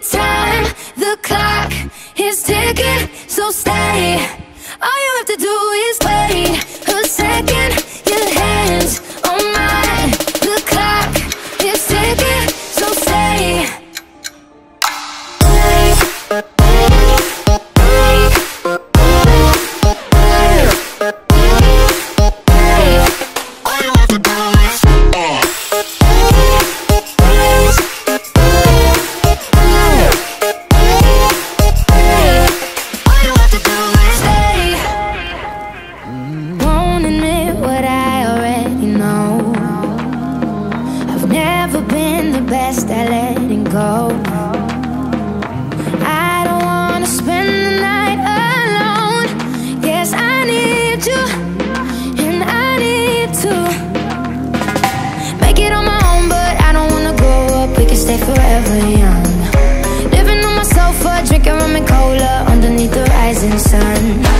Time. The clock is ticking, so stay. All you have to do is wait best at letting go. I don't wanna spend the night alone. Yes, I need you, and I need to make it on my own, but I don't wanna grow up. We can stay forever young. Living on my sofa, drinking rum and cola underneath the rising sun.